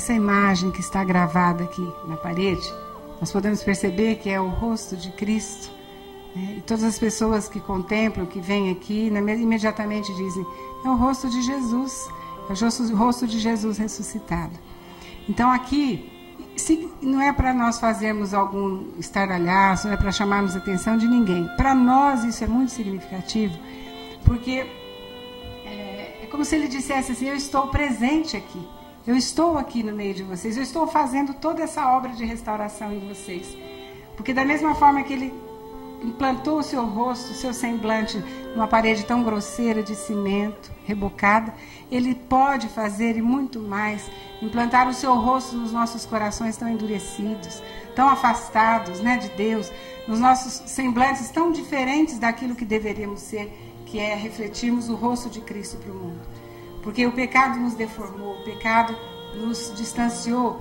essa imagem que está gravada aqui na parede, nós podemos perceber que é o rosto de Cristo. Né? E todas as pessoas que contemplam, que vêm aqui, né, imediatamente dizem: é o rosto de Jesus, é o rosto de Jesus ressuscitado. Então aqui se, não é para nós fazermos algum estardalhaço, não é para chamarmos a atenção de ninguém. Para nós isso é muito significativo, porque é, é como se ele dissesse assim: Eu estou presente aqui. Eu estou aqui no meio de vocês, eu estou fazendo toda essa obra de restauração em vocês. Porque da mesma forma que ele implantou o seu rosto, o seu semblante numa parede tão grosseira de cimento, rebocada, ele pode fazer e muito mais, implantar o seu rosto nos nossos corações tão endurecidos, tão afastados, né, de Deus, nos nossos semblantes tão diferentes daquilo que deveríamos ser, que é refletirmos o rosto de Cristo para o mundo. Porque o pecado nos deformou, o pecado nos distanciou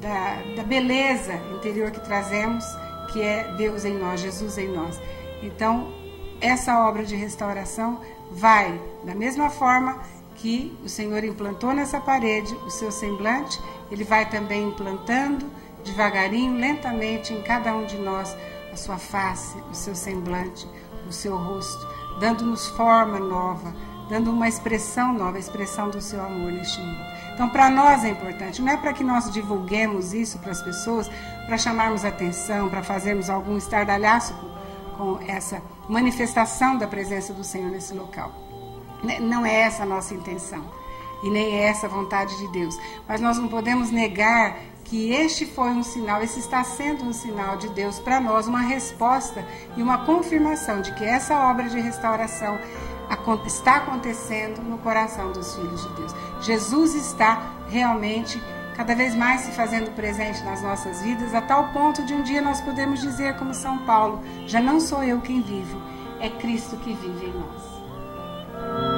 da, da beleza interior que trazemos, que é Deus em nós, Jesus em nós. Então, essa obra de restauração vai, da mesma forma que o Senhor implantou nessa parede o seu semblante, ele vai também implantando devagarinho, lentamente em cada um de nós a sua face, o seu semblante, o seu rosto, dando-nos forma nova dando uma expressão nova, a expressão do seu amor neste mundo. Então, para nós é importante, não é para que nós divulguemos isso para as pessoas, para chamarmos atenção, para fazermos algum estardalhaço com, com essa manifestação da presença do Senhor nesse local. Né, não é essa a nossa intenção e nem é essa a vontade de Deus. Mas nós não podemos negar que este foi um sinal, esse está sendo um sinal de Deus para nós, uma resposta e uma confirmação de que essa obra de restauração está acontecendo no coração dos filhos de Deus. Jesus está realmente cada vez mais se fazendo presente nas nossas vidas, a tal ponto de um dia nós podemos dizer, como São Paulo: já não sou eu quem vivo, é Cristo que vive em nós.